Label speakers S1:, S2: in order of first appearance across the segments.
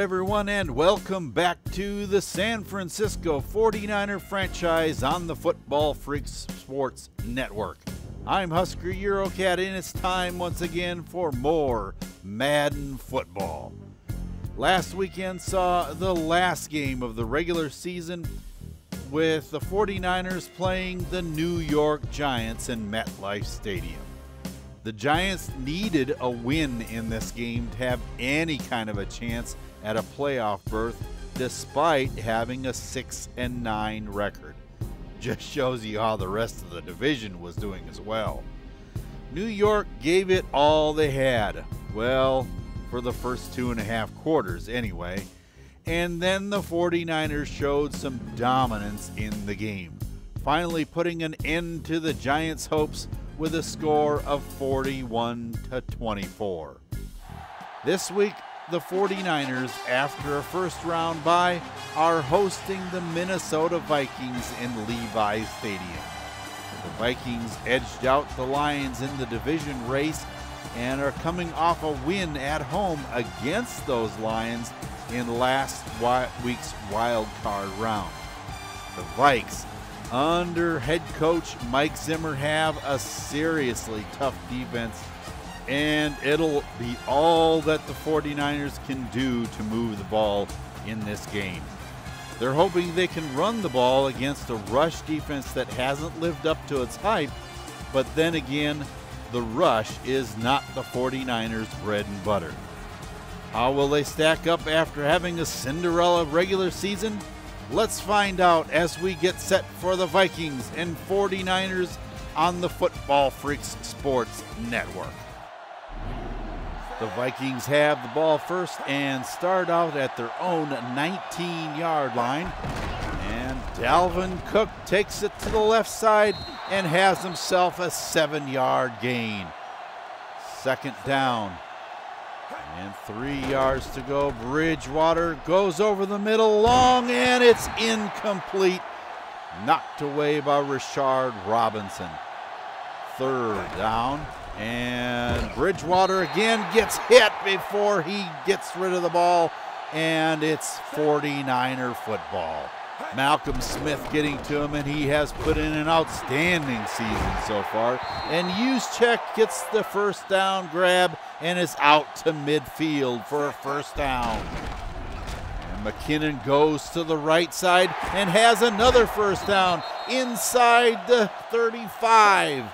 S1: everyone, and welcome back to the San Francisco 49er franchise on the Football Freaks Sports Network. I'm Husker Eurocat, and it's time once again for more Madden football. Last weekend saw the last game of the regular season with the 49ers playing the New York Giants in MetLife Stadium. The Giants needed a win in this game to have any kind of a chance at a playoff berth despite having a 6 and 9 record. Just shows you how the rest of the division was doing as well. New York gave it all they had. Well, for the first two and a half quarters anyway. And then the 49ers showed some dominance in the game, finally putting an end to the Giants' hopes with a score of 41 to 24. This week, the 49ers, after a first round bye, are hosting the Minnesota Vikings in Levi Stadium. The Vikings edged out the Lions in the division race and are coming off a win at home against those Lions in last week's wild card round. The Vikes under head coach Mike Zimmer have a seriously tough defense, and it'll be all that the 49ers can do to move the ball in this game. They're hoping they can run the ball against a rush defense that hasn't lived up to its hype, but then again, the rush is not the 49ers' bread and butter. How will they stack up after having a Cinderella regular season? Let's find out as we get set for the Vikings and 49ers on the Football Freaks Sports Network. The Vikings have the ball first and start out at their own 19 yard line. And Dalvin Cook takes it to the left side and has himself a seven yard gain. Second down. And three yards to go. Bridgewater goes over the middle long, and it's incomplete. Knocked away by Rashard Robinson. Third down. And Bridgewater again gets hit before he gets rid of the ball. And it's 49er football. Malcolm Smith getting to him, and he has put in an outstanding season so far. And Juszczyk gets the first down grab and is out to midfield for a first down. And McKinnon goes to the right side and has another first down inside the 35.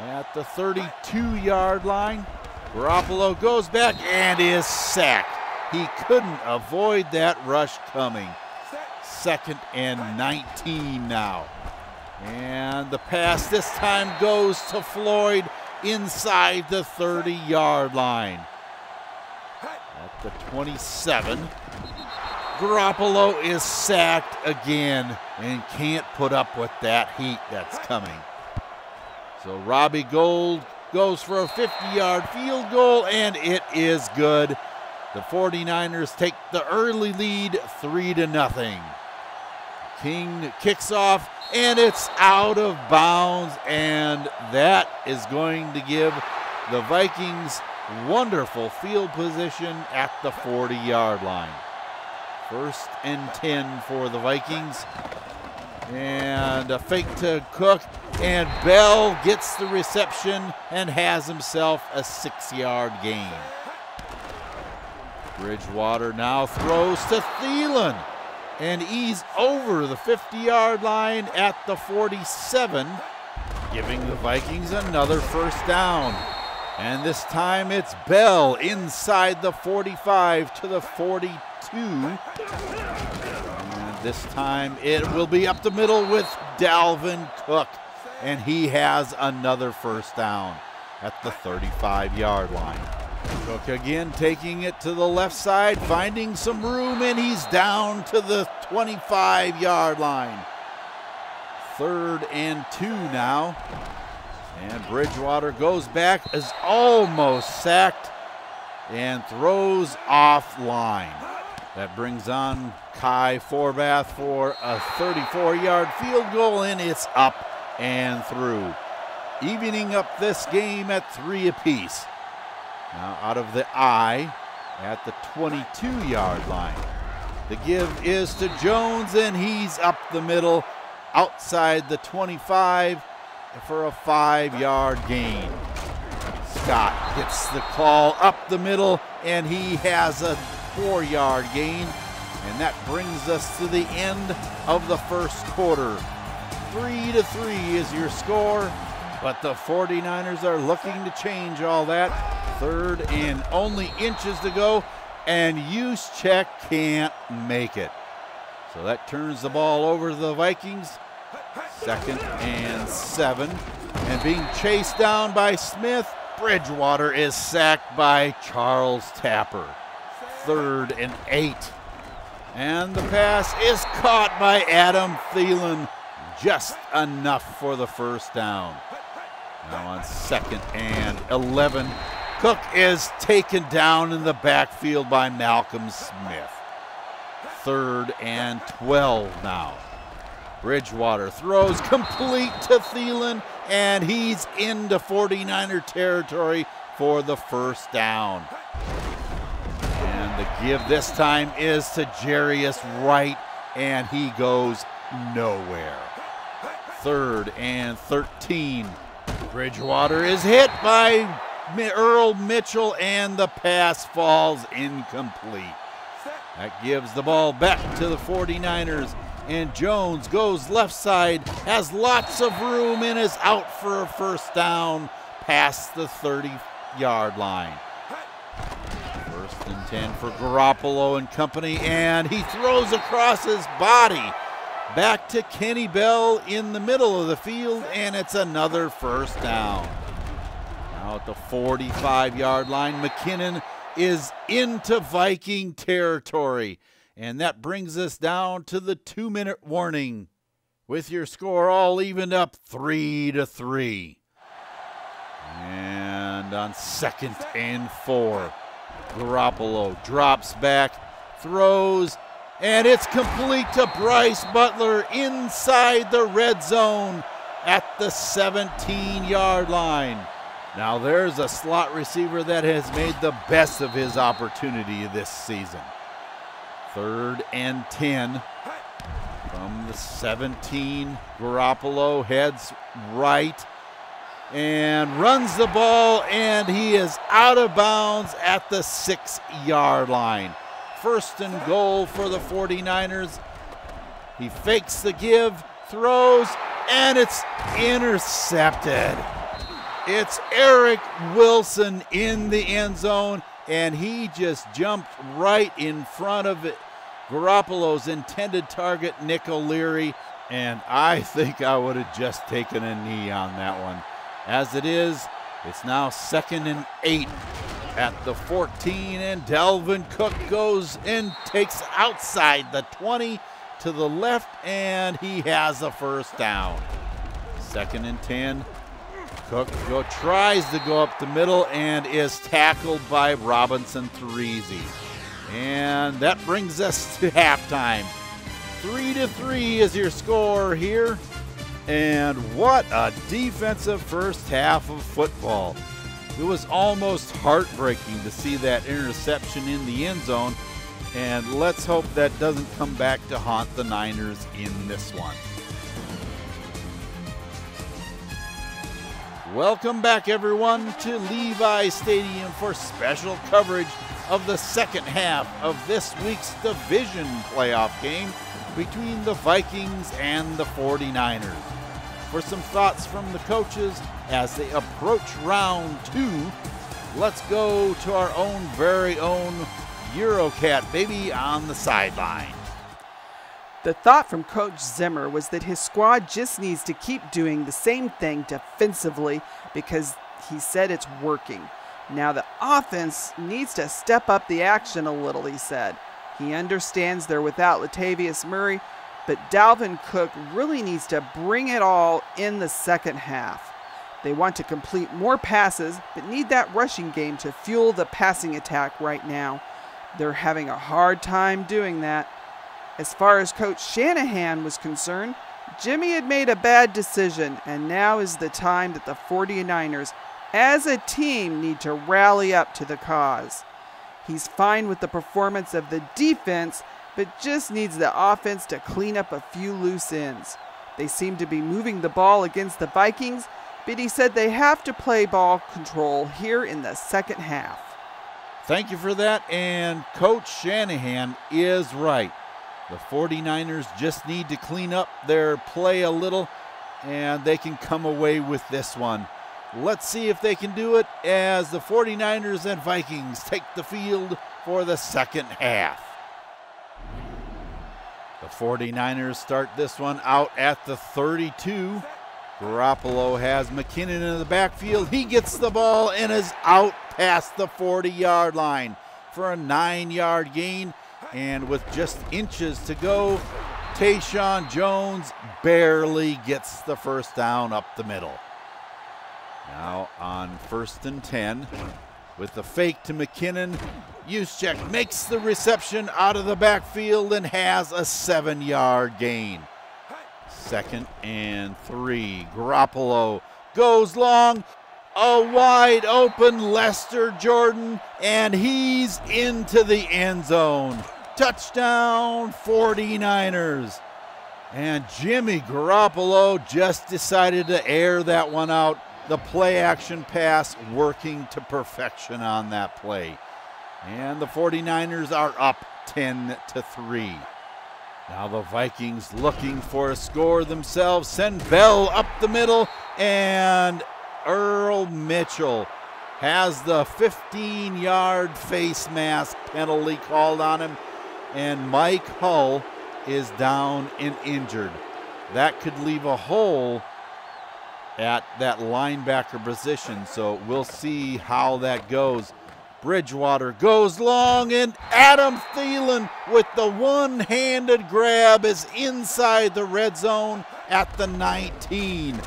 S1: At the 32 yard line, Garoppolo goes back and is sacked. He couldn't avoid that rush coming. Second and 19 now. And the pass this time goes to Floyd inside the 30 yard line. At the 27, Garoppolo is sacked again and can't put up with that heat that's coming. So Robbie Gould goes for a 50 yard field goal, and it is good. The 49ers take the early lead 3 to nothing. King kicks off and it's out of bounds, and that is going to give the Vikings wonderful field position at the 40 yard line. First and 10 for the Vikings. And a fake to Cook, and Bell gets the reception and has himself a six yard gain. Bridgewater now throws to Thielen and ease over the 50 yard line at the 47, giving the Vikings another first down. And this time it's Bell inside the 45 to the 42. This time it will be up the middle with Dalvin Cook. And he has another first down at the 35 yard line. Cook again taking it to the left side, finding some room, and he's down to the 25 yard line. Third and two now. And Bridgewater goes back, is almost sacked, and throws off line. That brings on Kai Forbath for a 34 yard field goal, and it's up and through. Evening up this game at three apiece. Now out of the I, at the 22 yard line. The give is to Jones, and he's up the middle outside the 25 for a five yard gain. Scott gets the call up the middle, and he has a four yard gain. And that brings us to the end of the first quarter. Three to three is your score, but the 49ers are looking to change all that. Third and only inches to go, and Juszczyk can't make it. So that turns the ball over to the Vikings. Second and seven. And being chased down by Smith, Bridgewater is sacked by Charles Tapper. Third and eight. And the pass is caught by Adam Thielen. Just enough for the first down. Now on second and 11. Cook is taken down in the backfield by Malcolm Smith. Third and 12 now. Bridgewater throws complete to Thielen, and he's into 49er territory for the first down. The give this time is to Jarius Wright, and he goes nowhere. Third and 13. Bridgewater is hit by Earl Mitchell, and the pass falls incomplete. That gives the ball back to the 49ers and Jones goes left side, has lots of room, and is out for a first down past the 30 yard line. 10 for Garoppolo and company, and he throws across his body back to Kenny Bell in the middle of the field, and it's another first down. Now at the 45 yard line, McKinnon is into Viking territory. And that brings us down to the two minute warning with your score all evened up three to three. And on second and four, Garoppolo drops back, throws, and it's complete to Bryce Butler inside the red zone at the 17 yard line. Now there's a slot receiver that has made the best of his opportunity this season. Third and 10 from the 17. Garoppolo heads right and runs the ball, and he is out of bounds at the six yard line. First and goal for the 49ers. He fakes the give, throws, and it's intercepted. It's Eric Wilson in the end zone and he just jumped right in front of it. Garoppolo's intended target, Nick O'Leary, and I think I would have just taken a knee on that one. As it is, it's now second and eight at the 14, and Dalvin Cook goes and takes outside the 20 to the left, and he has a first down. Second and 10 Cook go, tries to go up the middle and is tackled by Robenson Therezie. And that brings us to halftime. Three to three is your score here. And what a defensive first half of football. It was almost heartbreaking to see that interception in the end zone. And let's hope that doesn't come back to haunt the Niners in this one. Welcome back, everyone, to Levi Stadium for special coverage of the second half of this week's division playoff game between the Vikings and the 49ers. For some thoughts from the coaches as they approach round two, let's go to our own very own Eurocat baby on the sideline.
S2: The thought from Coach Zimmer was that his squad just needs to keep doing the same thing defensively because he said it's working. Now the offense needs to step up the action a little, he said. He understands they're without Latavius Murray, but Dalvin Cook really needs to bring it all in the second half. They want to complete more passes, but need that rushing game to fuel the passing attack right now. They're having a hard time doing that. As far as Coach Shanahan was concerned, Jimmy had made a bad decision, and now is the time that the 49ers, as a team, need to rally up to the cause. He's fine with the performance of the defense, but just needs the offense to clean up a few loose ends. They seem to be moving the ball against the Vikings, but he said they have to play ball control here in the second half.
S1: Thank you for that. And Coach Shanahan is right. The 49ers just need to clean up their play a little, and they can come away with this one. Let's see if they can do it as the 49ers and Vikings take the field for the second half. The 49ers start this one out at the 32. Garoppolo has McKinnon in the backfield. He gets the ball and is out past the 40 yard line for a nine yard gain. And with just inches to go, Tayshawn Jones barely gets the first down up the middle. Now on first and 10, with the fake to McKinnon, Juszczyk makes the reception out of the backfield and has a seven yard gain. Second and three. Garoppolo goes long. A wide open Lester Jordan, and he's into the end zone. Touchdown 49ers. And Jimmy Garoppolo just decided to air that one out the play action pass working to perfection on that play. And the 49ers are up 10 to 3. Now the Vikings looking for a score themselves send Bell up the middle and Earl Mitchell has the 15 yard face mask penalty called on him and Mike Hull is down and injured. That could leave a hole at that linebacker position. So we'll see how that goes. Bridgewater goes long, and Adam Thielen with the one handed grab is inside the red zone at the 19.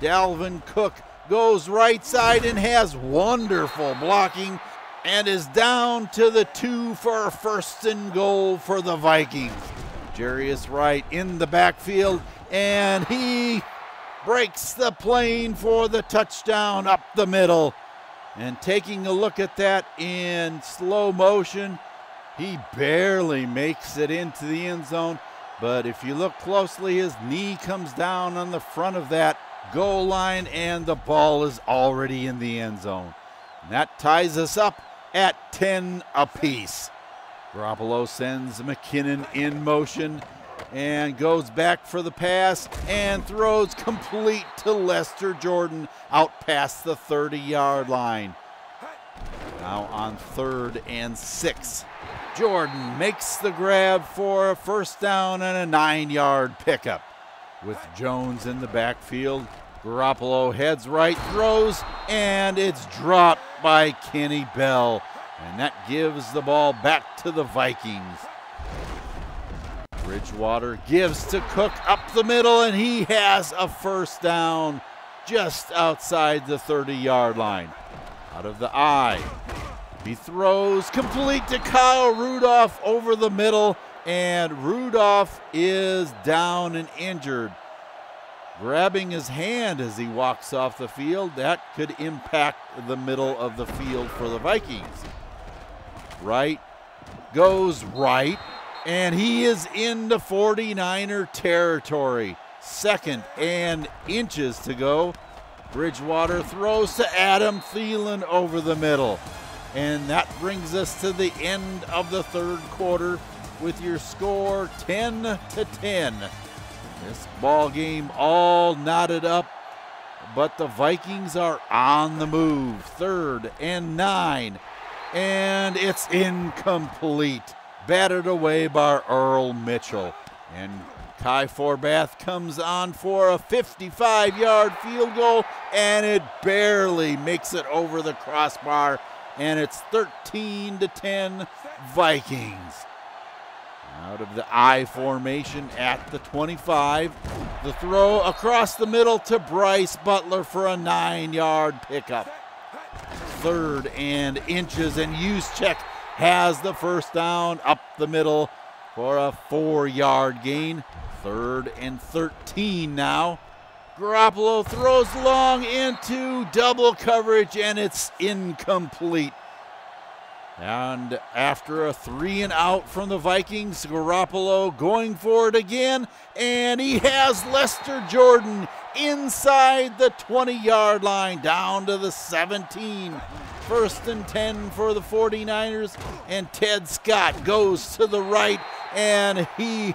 S1: Dalvin Cook goes right side and has wonderful blocking and is down to the two for first and goal for the Vikings. Jarius Wright in the backfield, and he breaks the plane for the touchdown up the middle. And taking a look at that in slow motion, he barely makes it into the end zone. But if you look closely, his knee comes down on the front of that goal line, and the ball is already in the end zone. And that ties us up at 10 apiece. Garoppolo sends McKinnon in motion and goes back for the pass and throws complete to Lester Jordan out past the 30 yard line. Now on third and six. Jordan makes the grab for a first down and a nine yard pickup. With Jones in the backfield, Garoppolo heads right, throws, and it's dropped by Kenny Bell. And that gives the ball back to the Vikings. Bridgewater gives to Cook up the middle, and he has a first down just outside the 30 yard line. Out of the I. He throws complete to Kyle Rudolph over the middle, and Rudolph is down and injured. Grabbing his hand as he walks off the field, that could impact the middle of the field for the Vikings. Wright goes right, and he is into 49er territory. Second and inches to go. Bridgewater throws to Adam Thielen over the middle. And that brings us to the end of the third quarter with your score 10 to 10. This ball game all knotted up, but the Vikings are on the move. Third and nine, and it's incomplete batted away by Earl Mitchell. And Kai Forbath comes on for a 55 yard field goal, and it barely makes it over the crossbar. And it's 13 to 10 Vikings. Out of the I formation at the 25. The throw across the middle to Bryce Butler for a nine yard pickup. Third and inches, and Juszczyk has the first down up the middle for a four yard gain. Third and 13 now. Garoppolo throws long into double coverage and it's incomplete. And after a three and out from the Vikings, Garoppolo going for it again, and he has Lester Jordan inside the 20 yard line down to the 17. First and 10 for the 49ers, and Ted Scott goes to the right, and he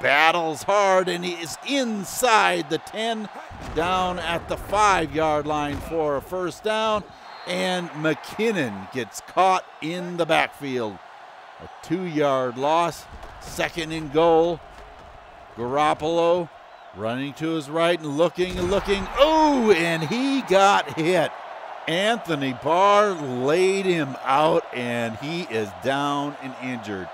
S1: battles hard, and he is inside the 10, down at the five yard line for a first down and McKinnon gets caught in the backfield. A two yard loss, second and goal. Garoppolo running to his right and looking looking. Oh, and he got hit. Anthony Barr laid him out, and he is down and injured.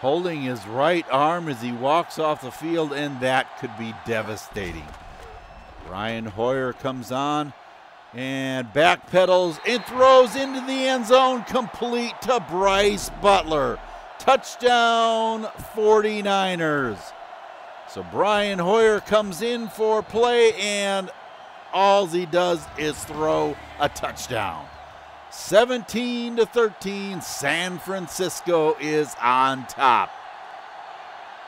S1: Holding his right arm as he walks off the field, and that could be devastating. Brian Hoyer comes on and backpedals and throws into the end zone, complete to Bryce Butler. Touchdown 49ers. So Brian Hoyer comes in for play, and all he does is throw a touchdown. 17 to 13, San Francisco is on top.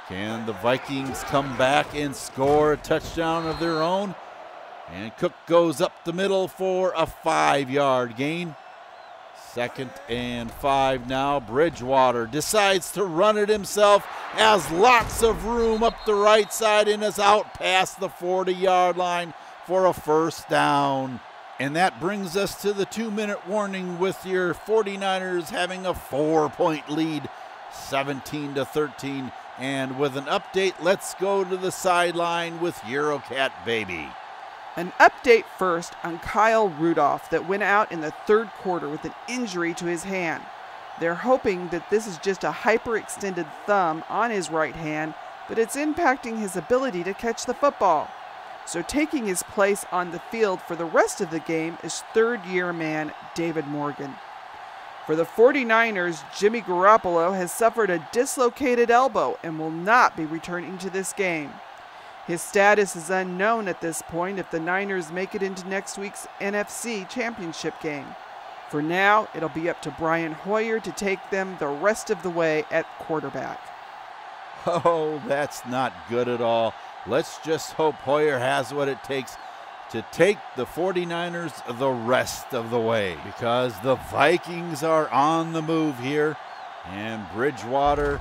S1: Can the Vikings come back and score a touchdown of their own? And Cook goes up the middle for a five yard gain. Second and five now. Bridgewater decides to run it himself, has lots of room up the right side and is out past the 40 yard line for a first down. And that brings us to the two minute warning with your 49ers having a four point lead, 17 to 13. And with an update, let's go to the sideline with Eurocat Baby.
S2: An update first on Kyle Rudolph that went out in the third quarter with an injury to his hand. They're hoping that this is just a hyperextended thumb on his right hand, but it's impacting his ability to catch the football. So taking his place on the field for the rest of the game is third year man David Morgan. For the 49ers, Jimmy Garoppolo has suffered a dislocated elbow and will not be returning to this game. His status is unknown at this point if the Niners make it into next week's NFC Championship game. For now, it'll be up to Brian Hoyer to take them the rest of the way at quarterback.
S1: Oh, that's not good at all. Let's just hope Hoyer has what it takes to take the 49ers the rest of the way because the Vikings are on the move here. And Bridgewater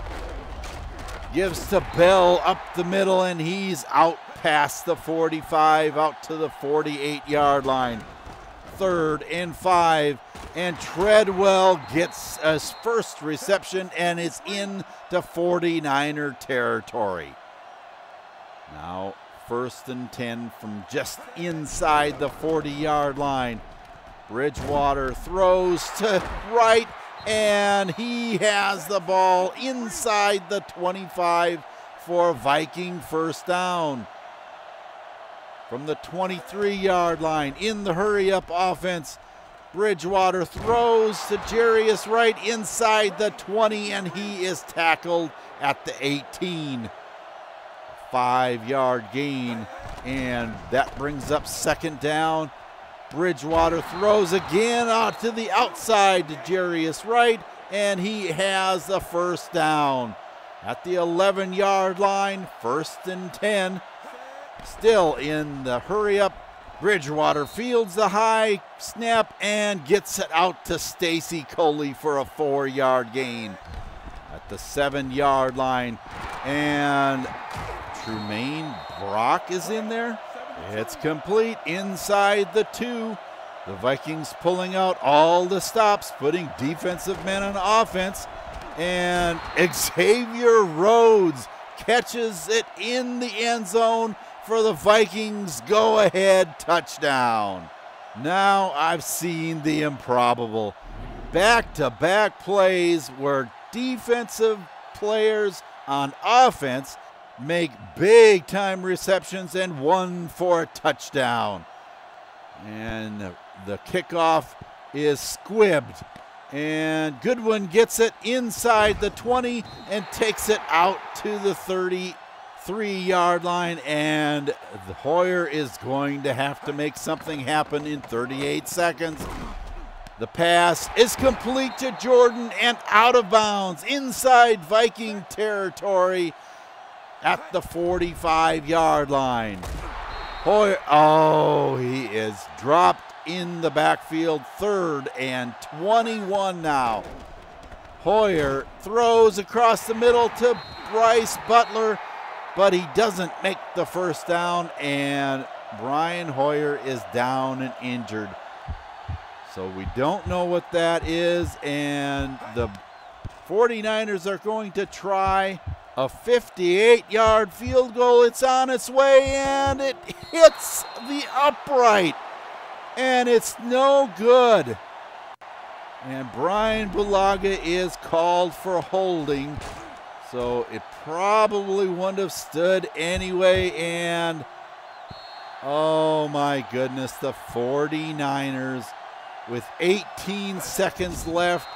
S1: gives to Bell up the middle, and he's out past the 45, out to the 48 yard line. Third and five, and Treadwell gets his first reception and is in the 49er territory. Now, first and 10 from just inside the 40 yard line. Bridgewater throws to Wright and he has the ball inside the 25 for Viking first down. From the 23 yard line in the hurry up offense, Bridgewater throws to Jarius Wright inside the 20, and he is tackled at the 18. Five yard gain, and that brings up second down Bridgewater throws again out to the outside to Jarius Wright, and he has the first down. At the 11 yard line, first and 10. Still in the hurry up. Bridgewater fields the high snap and gets it out to Stacy Coley for a four yard gain. At the seven yard line, and Tramaine Brock is in there. It's complete inside the two. The Vikings pulling out all the stops, putting defensive men on offense. And Xavier Rhodes catches it in the end zone for the Vikings go ahead touchdown. Now I've seen the improbable. Back to back plays where defensive players on offense make big time receptions and one for a touchdown. And the kickoff is squibbed. And Goodwin gets it inside the 20 and takes it out to the 33 yard line. And Hoyer is going to have to make something happen in 38 seconds. The pass is complete to Jordan and out of bounds inside Viking territory at the 45 yard line. Hoyer, oh, he is dropped in the backfield, third and 21 now. Hoyer throws across the middle to Bryce Butler, but he doesn't make the first down, and Brian Hoyer is down and injured. So we don't know what that is, and the 49ers are going to try a 58 yard field goal. It's on its way, and it hits the upright, and it's no good. And Brian Bulaga is called for holding. So it probably wouldn't have stood anyway. And oh my goodness, the 49ers with 18 seconds left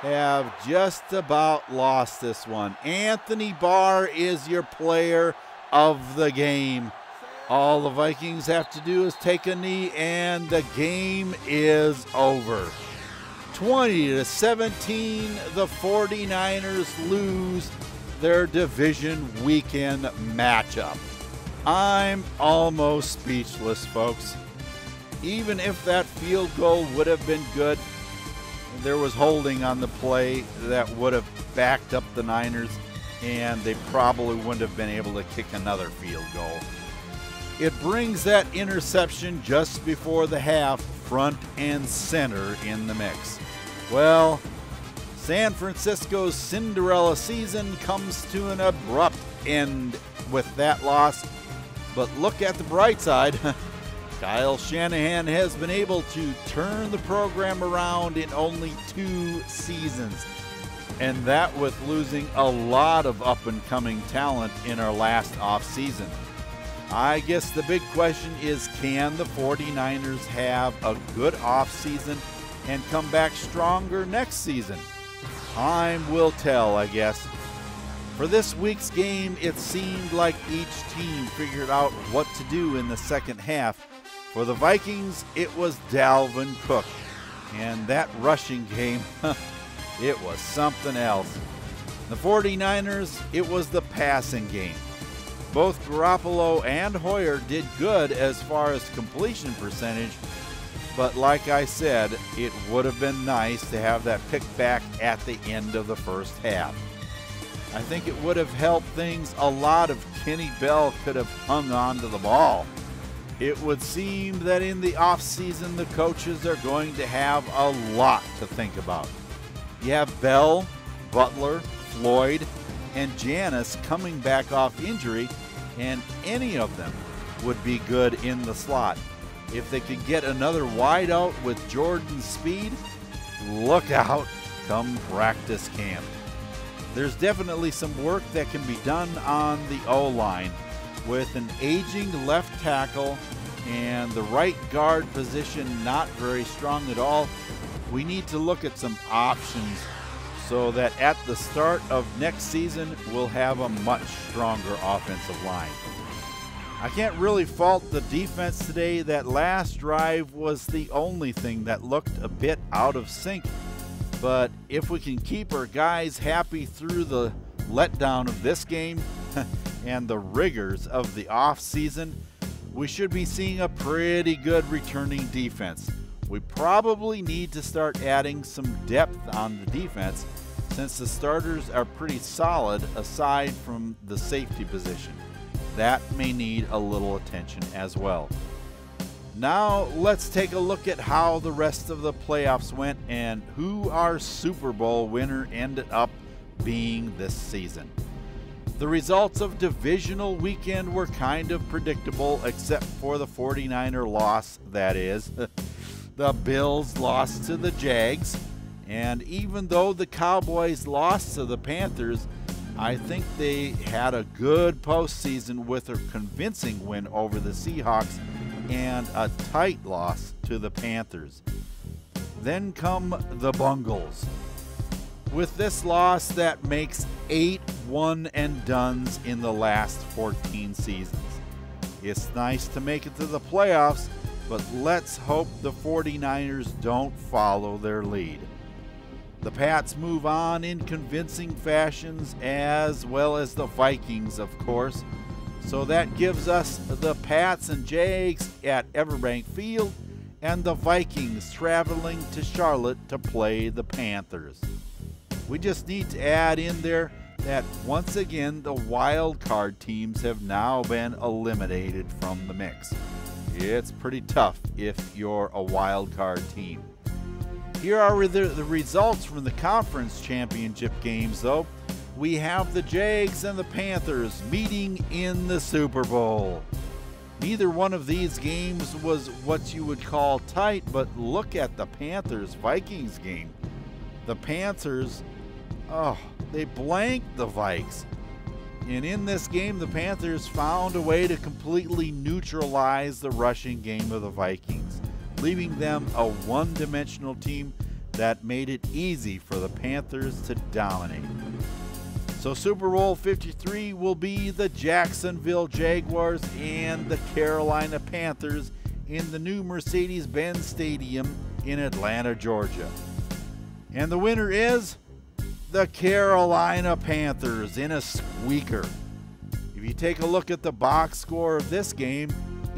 S1: have just about lost this one. Anthony Barr is your player of the game. All the Vikings have to do is take a knee, and the game is over. 20 to 17, the 49ers lose their division weekend matchup. I'm almost speechless, folks. Even if that field goal would have been good, there was holding on the play that would have backed up the Niners, and they probably wouldn't have been able to kick another field goal. It brings that interception just before the half front and center in the mix. Well, San Francisco's Cinderella season comes to an abrupt end with that loss. But look at the bright side. Kyle Shanahan has been able to turn the program around in only two seasons. And that with losing a lot of up and coming talent in our last offseason. I guess the big question is can the 49ers have a good offseason and come back stronger next season? Time will tell, I guess. For this week's game, it seemed like each team figured out what to do in the second half. For the Vikings, it was Dalvin Cook. And that rushing game, it was something else. The 49ers, it was the passing game. Both Garoppolo and Hoyer did good as far as completion percentage, but like I said, it would have been nice to have that pick back at the end of the first half. I think it would have helped things a lot if Kenny Bell could have hung on to the ball. It would seem that in the offseason, the coaches are going to have a lot to think about. You have Bell, Butler, Floyd, and Janis coming back off injury, and any of them would be good in the slot. If they could get another wideout with Jordan's speed, look out come practice camp. There's definitely some work that can be done on the O line with an aging left tackle and the right guard position not very strong at all. We need to look at some options so that at the start of next season, we'll have a much stronger offensive line. I can't really fault the defense today. That last drive was the only thing that looked a bit out of sync. But if we can keep our guys happy through the letdown of this game and the rigors of the off season, we should be seeing a pretty good returning defense. We probably need to start adding some depth on the defense since the starters are pretty solid aside from the safety position that may need a little attention as well. Now, let's take a look at how the rest of the playoffs went and who our Super Bowl winner ended up being this season. The results of divisional weekend were kind of predictable, except for the 49er loss, that is. the Bills lost to the Jags, and even though the Cowboys lost to the Panthers, I think they had a good postseason with a convincing win over the Seahawks and a tight loss to the Panthers. Then come the Bungles. With this loss, that makes eight one and duns in the last 14 seasons. It's nice to make it to the playoffs, but let's hope the 49ers don't follow their lead. The Pats move on in convincing fashions, as well as the Vikings, of course. So that gives us the Pats and Jags at Everbank Field and the Vikings traveling to Charlotte to play the Panthers. We just need to add in there that once again the wild card teams have now been eliminated from the mix. It's pretty tough if you're a wild card team. Here are the, the results from the conference championship games, though. We have the Jags and the Panthers meeting in the Super Bowl. Neither one of these games was what you would call tight, but look at the Panthers Vikings game. The Panthers, oh, they blanked the Vikes. And in this game, the Panthers found a way to completely neutralize the rushing game of the Vikings leaving them a one dimensional team that made it easy for the Panthers to dominate. So, Super Bowl 53 will be the Jacksonville Jaguars and the Carolina Panthers in the new Mercedes Benz Stadium in Atlanta, Georgia. And the winner is the Carolina Panthers in a squeaker. If you take a look at the box score of this game,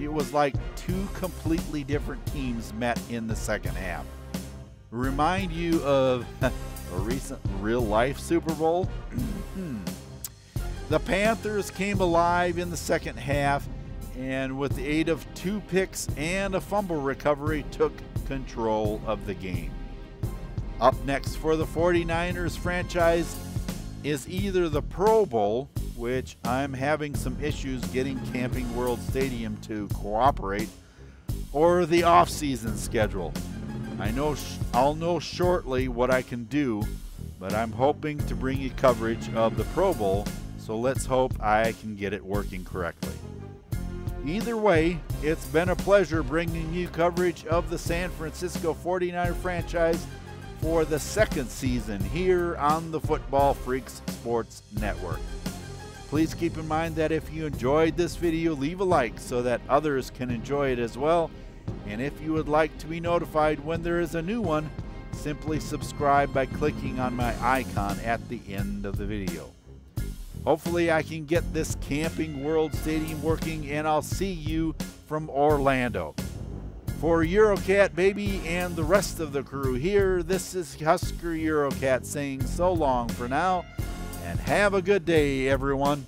S1: it was like two completely different teams met in the second half. Remind you of a recent real life Super Bowl? the Panthers came alive in the second half and, with the aid of two picks and a fumble recovery, took control of the game. Up next for the 49ers franchise is either the Pro Bowl which I'm having some issues getting Camping World Stadium to cooperate, or the off-season schedule. I know I'll know shortly what I can do, but I'm hoping to bring you coverage of the Pro Bowl, so let's hope I can get it working correctly. Either way, it's been a pleasure bringing you coverage of the San Francisco 49er franchise for the second season here on the Football Freaks Sports Network. Please keep in mind that if you enjoyed this video, leave a like so that others can enjoy it as well. And if you would like to be notified when there is a new one, simply subscribe by clicking on my icon at the end of the video. Hopefully I can get this Camping World Stadium working and I'll see you from Orlando. For Eurocat Baby and the rest of the crew here, this is Husker Eurocat saying so long for now and have a good day, everyone.